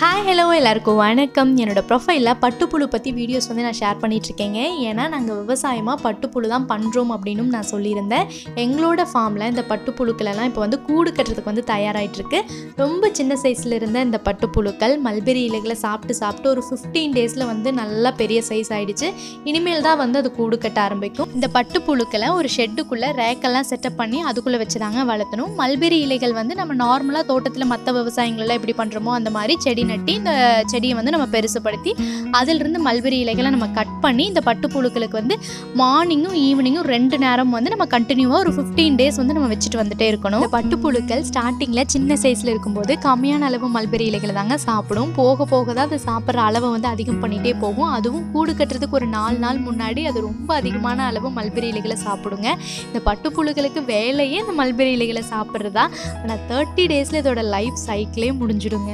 Hi hello எல்லாருக்கும் வணக்கம். என்னோடய ப்ரொஃபைலில் பட்டுப்புழு பற்றி வீடியோஸ் வந்து நான் ஷேர் பண்ணிகிட்ருக்கேங்க ஏன்னா நாங்கள் விவசாயமாக பட்டுப்புழு தான் பண்ணுறோம் அப்படின்னும் நான் சொல்லியிருந்தேன். எங்களோட ஃபார்மில் இந்த பட்டுப்புழுக்களெல்லாம் இப்போ வந்து கூடு கட்டுறதுக்கு வந்து தயாராகிட்டுருக்கு ரொம்ப சின்ன சைஸில் இருந்த இந்த பட்டுப்புழுக்கள் மல்பெரி இலைகளை சாப்பிட்டு சாப்பிட்டு ஒரு ஃபிஃப்டீன் டேஸில் வந்து நல்லா பெரிய சைஸ் ஆகிடுச்சு இனிமேல் தான் வந்து அது கூடு கட்ட ஆரம்பிக்கும். இந்த பட்டுப்புழுக்களை ஒரு ஷெட்டுக்குள்ளே ரேக்கெல்லாம் செட்டப் பண்ணி அதுக்குள்ளே வச்சு தாங்க வளர்த்தணும். மல்பெரி இலைகள் வந்து நம்ம நார்மலாக தோட்டத்தில் மற்ற விவசாயங்கள்லாம் எப்படி பண்ணுறோமோ அந்த மாதிரி செடி நட்டி இந்த செடியை வந்து நம்ம பெருசுப்படுத்தி அதிலிருந்து மல்பெரி இலைகளை நம்ம கட் பண்ணி இந்த பட்டுப்புழுக்களுக்கு வந்து மார்னிங்கும் ஈவினிங்கும் ரெண்டு நேரம் வந்து நம்ம கண்டினியூவாக ஒரு ஃபிஃப்டீன் டேஸ் வந்து நம்ம வச்சுட்டு வந்துட்டே இருக்கணும். பட்டுப்புழுக்கள் ஸ்டார்டிங்கில் சின்ன சைஸில் இருக்கும்போது கம்மியான அளவு மல்பெரி இலைகளை தாங்க சாப்பிடும். போக போக தான் அது சாப்பிட்ற அளவை வந்து அதிகம் பண்ணிகிட்டே போகும். அதுவும் கூடு கட்டுறதுக்கு ஒரு நாலு நாள் முன்னாடி அது ரொம்ப அதிகமான அளவு மல்பெரி இலைகளை சாப்பிடுங்க. இந்த பட்டுப்புழுக்களுக்கு வேலையே இந்த மல்பெரி இலைகளை சாப்பிட்றதா. ஆனால் தேர்ட்டி டேஸில் இதோட லைஃப் சைக்கிளே முடிஞ்சிடுங்க.